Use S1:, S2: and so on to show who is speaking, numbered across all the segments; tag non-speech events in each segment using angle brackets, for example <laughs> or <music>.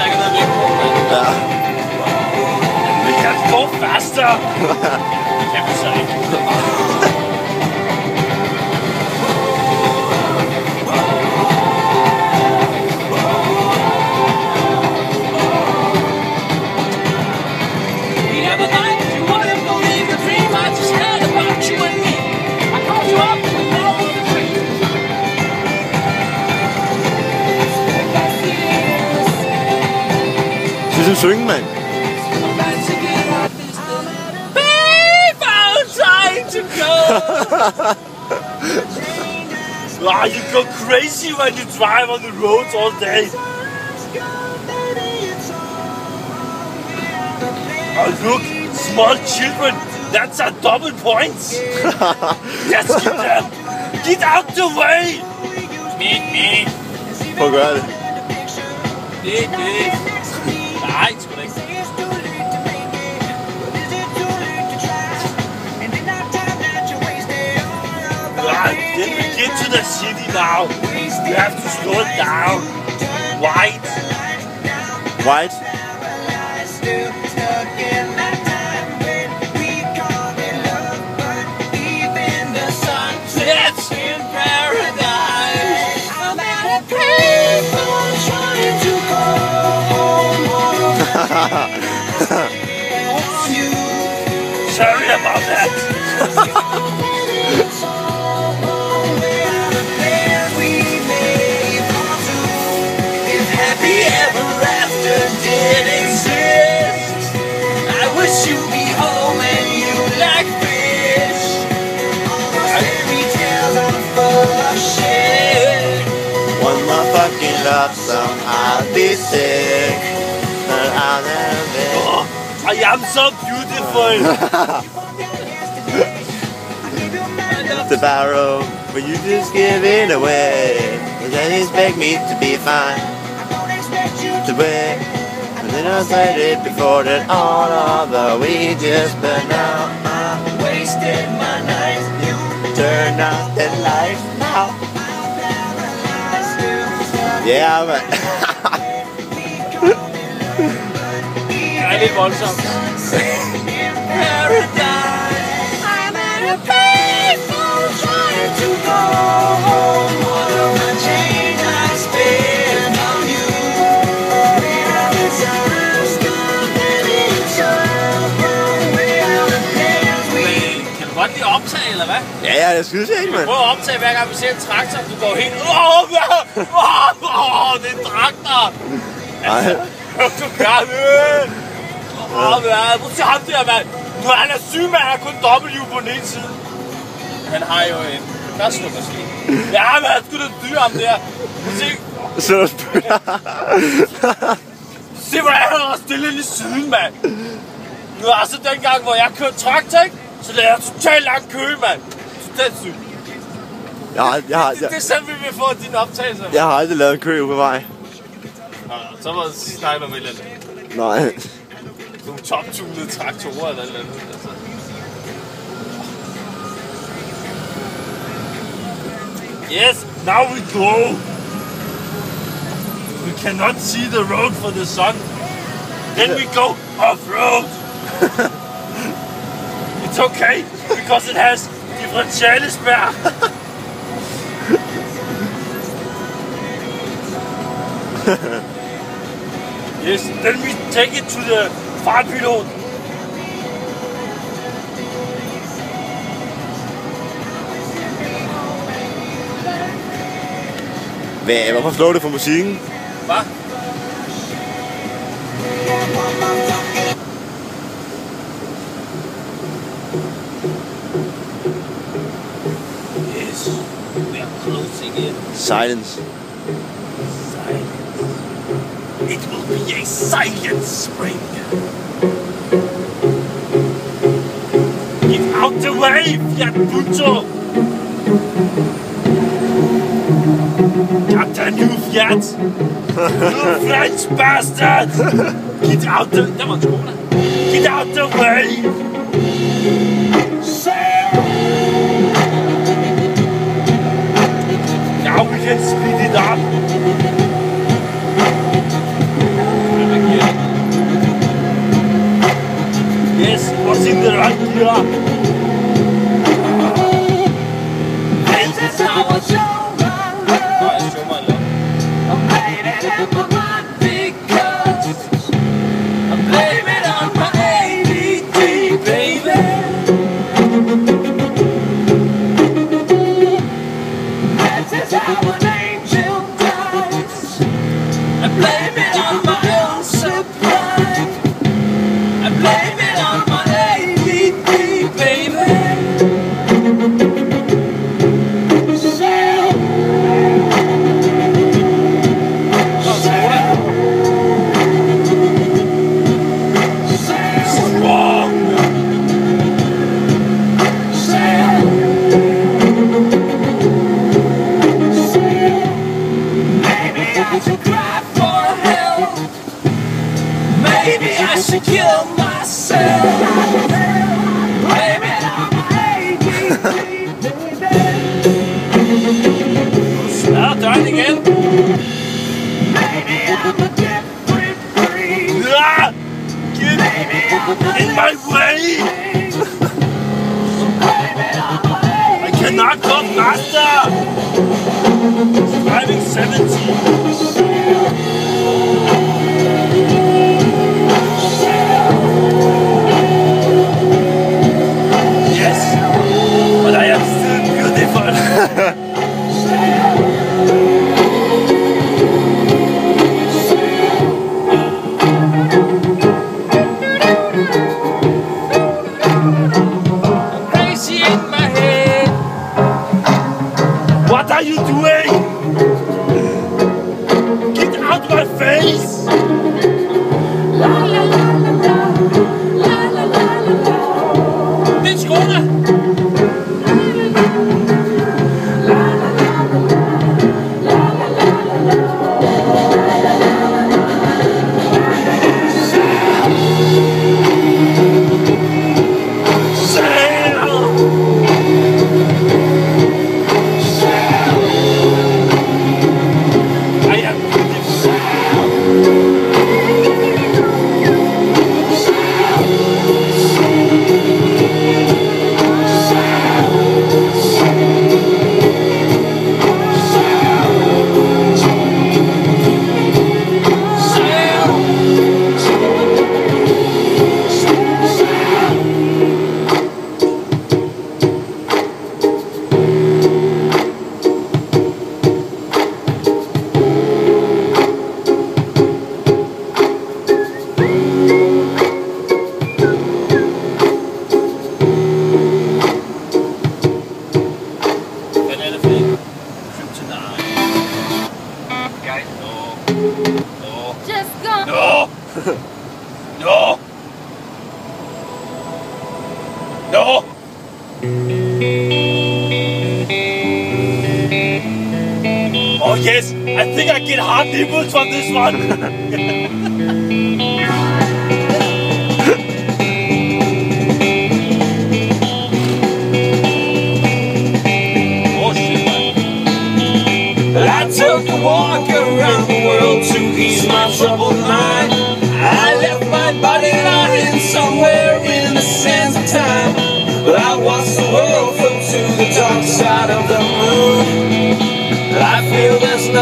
S1: der ikke noget væk på, mand.
S2: Ja.
S1: Vi kan gå faster! <laughs>
S2: synge, mand.
S1: to go. <laughs> Ah, you go crazy when you drive on the roads all day. Oh, look, small children. That's a double points. <laughs> yes, get them. Get out the way. Meet me.
S2: Prøv at.
S1: Meet me. Nej, sgu da ikke. Right, then we get to the city now. You have to slow it down. White.
S2: White. Love song, I'll be sick. But I'll never
S1: Oh, I am so beautiful. <laughs>
S2: the barrel, but you just give it away. And then expect me to be fine. To wait. And then I said it before that all of the we just but now I
S1: Wasted my night. You
S2: turn out the lights Ja, mand. Det
S1: er lidt voldsomt. godt lide at optage, eller hvad?
S2: Ja, ja, det synes jeg ikke, mand.
S1: Prøv at optage, hver gang vi ser en traktor, du går helt... Oh, oh, oh, åh, det er traktor!
S2: Nej.
S1: Du gør det! Åh, hvad? Prøv at se ham der, mand! Nu er han er syg, mand. Han har kun W på den ene side. Han har jo en græsslukkerski. Ja, men han skulle da dyre ham der. Prøv se,
S2: Så er der spiller.
S1: se hvordan han har stillet i siden, mand. Nu er altså den gang, hvor jeg kørte traktor, ikke? Så lavede jeg totalt lang kø, mand. Totalt syg.
S2: Jeg har, jeg, har,
S1: Det,
S2: jeg,
S1: det er sådan, vi vil få dine optagelser.
S2: jeg har aldrig lavet en kø på vej.
S1: Nå, så må jeg snakke om et eller andet.
S2: Nej.
S1: Nogle top-tunede traktorer eller et eller andet. Altså. Yes, now we go. We cannot see the road for the sun. Then we go off-road. <laughs> it's okay, because it has differentialespær. <laughs> <laughs> yes, then we take it to the fartpilot.
S2: Hvad, hvorfor slår det for musikken?
S1: Hvad? Yes, we are closing in.
S2: Silence.
S1: Silence. It will be a silent spring. Get out the way, Fiat Punto! Goddamn you, Fiat! you <laughs> French bastard! Get out the... Var en Skoda. Get out the way! Now we can speed it up. تقرع الجراح 17. No.
S3: Just go.
S1: No! No! No! Oh yes! I think I get hard nipples from this one! <laughs>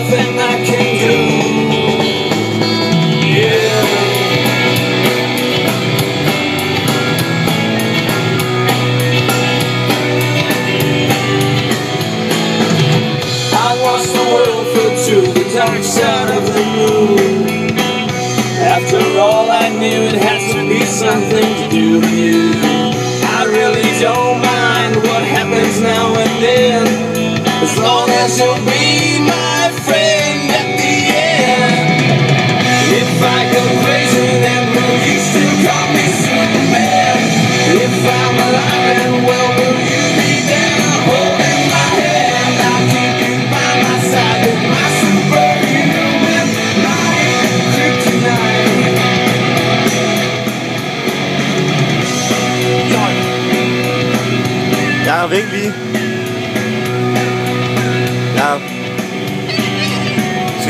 S2: nothing I can do. Yeah. I watched the world float to the dark side of the moon. After all, I knew it has to be something to do with you. I really don't mind what happens now and then, as long as you'll be my friend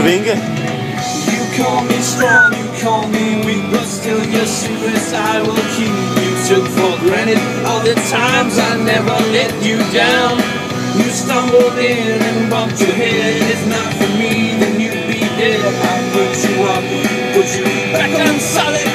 S2: You call me strong, you call me weak, but still your secrets I will keep. You took for granted all the times I never let you down. You stumbled in and bumped your head. If not for me, then you'd be dead. I put you up, put you back on solid